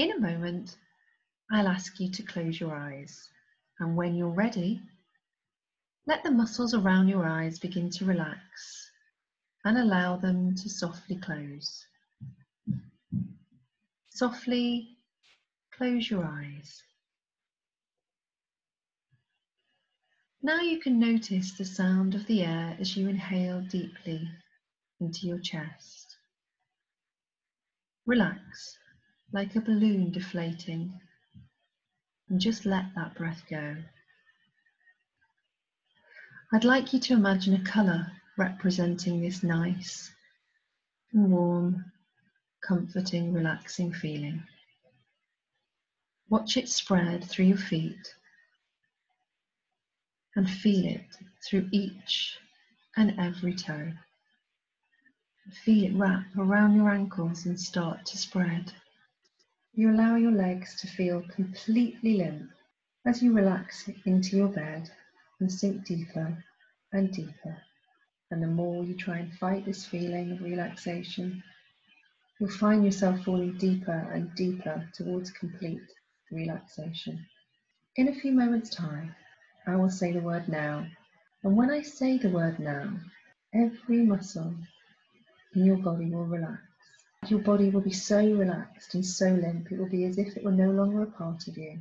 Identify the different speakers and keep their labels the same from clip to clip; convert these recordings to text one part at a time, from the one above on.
Speaker 1: In a moment, I'll ask you to close your eyes. And when you're ready, let the muscles around your eyes begin to relax and allow them to softly close. Softly close your eyes. Now you can notice the sound of the air as you inhale deeply into your chest. Relax like a balloon deflating and just let that breath go. I'd like you to imagine a colour representing this nice and warm, comforting, relaxing feeling. Watch it spread through your feet and feel it through each and every toe. Feel it wrap around your ankles and start to spread. You allow your legs to feel completely limp as you relax into your bed and sink deeper and deeper. And the more you try and fight this feeling of relaxation, you'll find yourself falling deeper and deeper towards complete relaxation. In a few moments' time, I will say the word now. And when I say the word now, every muscle in your body will relax. Your body will be so relaxed and so limp, it will be as if it were no longer a part of you.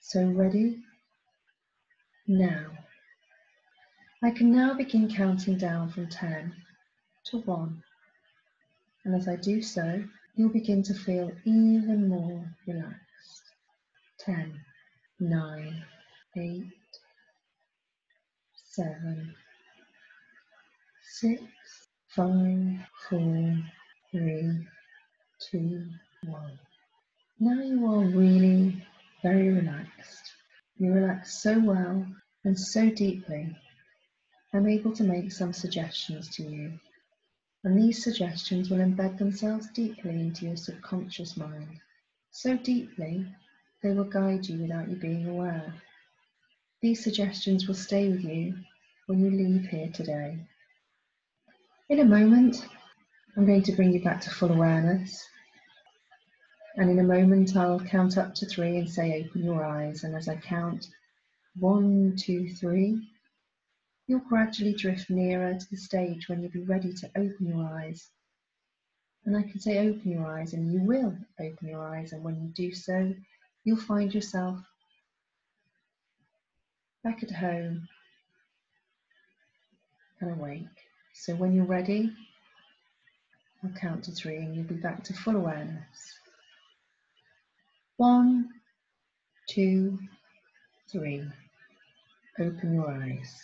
Speaker 1: So, ready? Now. I can now begin counting down from 10 to 1. And as I do so, you'll begin to feel even more relaxed. 10, 9, 8, 7, 6, 5, 4, three, two, one. Now you are really very relaxed. You relax so well and so deeply. I'm able to make some suggestions to you, and these suggestions will embed themselves deeply into your subconscious mind. So deeply, they will guide you without you being aware. These suggestions will stay with you when you leave here today. In a moment, I'm going to bring you back to full awareness. And in a moment, I'll count up to three and say, open your eyes. And as I count one, two, three, you'll gradually drift nearer to the stage when you'll be ready to open your eyes. And I can say, open your eyes, and you will open your eyes. And when you do so, you'll find yourself back at home and awake. So when you're ready, I'll count to three and you'll be back to full awareness. One, two, three. Open your eyes.